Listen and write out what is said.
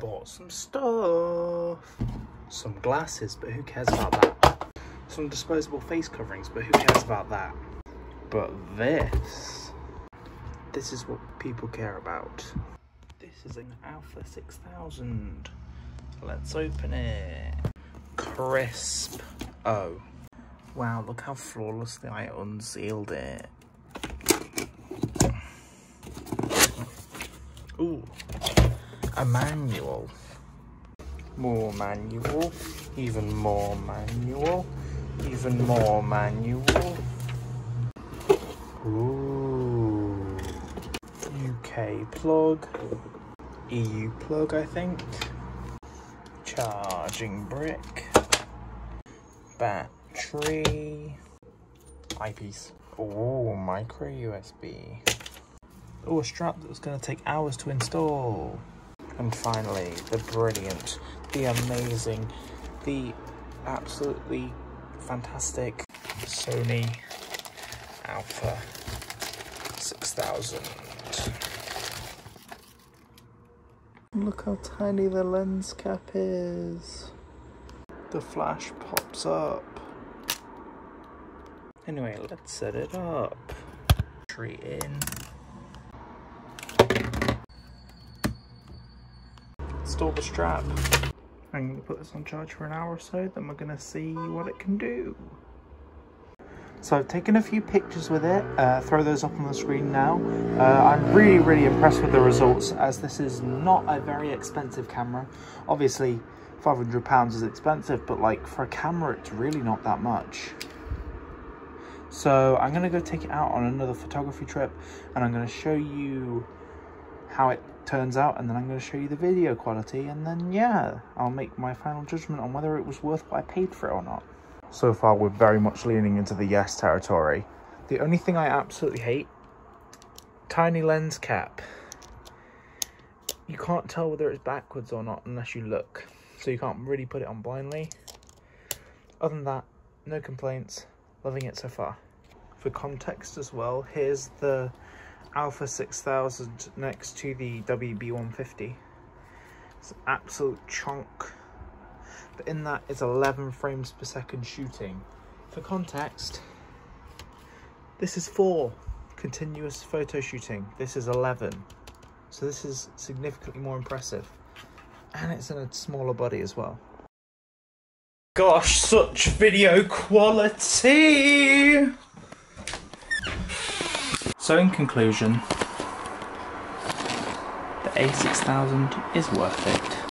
bought some stuff. Some glasses, but who cares about that? Some disposable face coverings, but who cares about that? But this, this is what people care about. This is an Alpha 6000. Let's open it. Crisp. Oh. Wow, look how flawlessly I unsealed it. Ooh, a manual. More manual, even more manual, even more manual. Ooh, UK plug, EU plug, I think. Charging brick, battery, eyepiece. Oh, micro USB. Oh, a strap that's going to take hours to install. And finally, the brilliant, the amazing, the absolutely fantastic Sony Alpha 6000. Look how tiny the lens cap is. The flash pops up. Anyway, let's set it up. Tree in. Install the strap. I'm going to put this on charge for an hour or so, then we're going to see what it can do. So I've taken a few pictures with it, uh, throw those up on the screen now. Uh, I'm really, really impressed with the results as this is not a very expensive camera. Obviously, £500 is expensive, but like for a camera, it's really not that much. So I'm going to go take it out on another photography trip and I'm going to show you how it turns out and then I'm going to show you the video quality and then yeah I'll make my final judgment on whether it was worth what I paid for it or not. So far we're very much leaning into the yes territory. The only thing I absolutely hate, tiny lens cap. You can't tell whether it's backwards or not unless you look. So you can't really put it on blindly. Other than that, no complaints. Loving it so far. For context as well, here's the Alpha 6000 next to the WB150. It's an absolute chunk. But in that is 11 frames per second shooting. For context, this is 4 continuous photo shooting. This is 11. So this is significantly more impressive. And it's in a smaller body as well. Gosh, such video quality! So in conclusion, the A6000 is worth it.